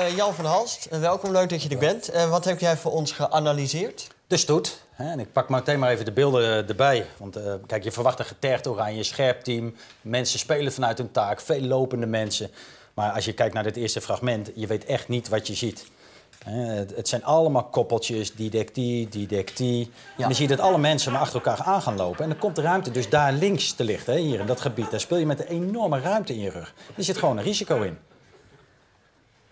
Uh, Jan van Halst, uh, welkom. Leuk dat je er bent. Uh, wat heb jij voor ons geanalyseerd? De stoet. Hè? En ik pak meteen maar even de beelden erbij. Want kijk, je verwacht een getergd oranje, scherp team. Mensen spelen vanuit hun taak, veel lopende mensen. Maar als je kijkt naar dit eerste fragment, je weet echt niet wat je ziet. Het zijn allemaal koppeltjes, die dekt die, die dekt die. Ja. En dan zie je dat alle mensen maar achter elkaar aan gaan lopen. En dan komt de ruimte dus daar links te liggen, hier in dat gebied. Daar speel je met een enorme ruimte in je rug. Er zit gewoon een risico in.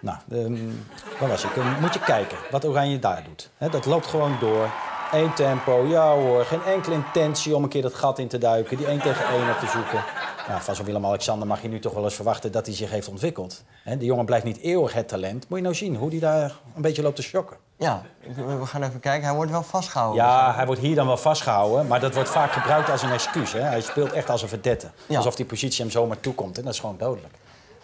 Nou, um, waar was ik? moet je kijken wat Oranje daar doet. dat loopt gewoon door. Eén tempo, ja hoor. Geen enkele intentie om een keer dat gat in te duiken. Die één tegen één op te zoeken. Nou, van zo'n Willem-Alexander mag je nu toch wel eens verwachten dat hij zich heeft ontwikkeld. He, de jongen blijft niet eeuwig het talent. Moet je nou zien hoe hij daar een beetje loopt te shocken. Ja, we gaan even kijken. Hij wordt wel vastgehouden. Ja, hij wordt hier dan wel vastgehouden. Maar dat wordt vaak gebruikt als een excuus. Hè. Hij speelt echt als een verdette. Alsof die positie hem zomaar toekomt. En dat is gewoon dodelijk.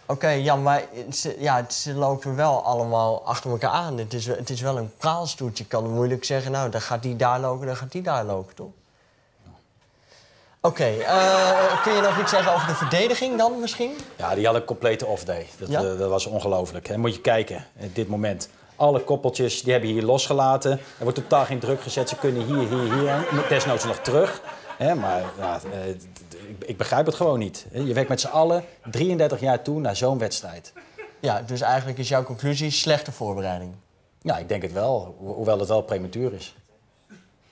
Oké, Jan, maar ze, ja, ze lopen wel allemaal achter elkaar aan. Het is, het is wel een praalstoet. Je kan moeilijk zeggen, nou, dan gaat die daar lopen, dan gaat die daar lopen, toch? Oké, eh, kun je nog iets zeggen over de verdediging dan misschien? Ja, die had een complete off-day. Dat, ja? uh, dat was ongelooflijk. Moet je kijken, op dit moment. Alle koppeltjes die hebben hier losgelaten. Er wordt totaal geen druk gezet. Ze kunnen hier, hier, hier. Desnoods nog terug. maar ja, ik, ik, begrijp het gewoon niet. Je werkt met z'n allen 33 jaar toe naar zo'n wedstrijd. Ja, dus eigenlijk is jouw conclusie slechte voorbereiding? Ja, ik denk het wel. hoewel het wel prematuur is.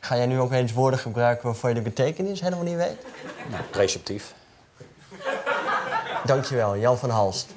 Ga jij nu ook eens woorden gebruiken waarvan je de betekenis helemaal niet weet? Nou, preceptief. Dankjewel, Jan van Halst.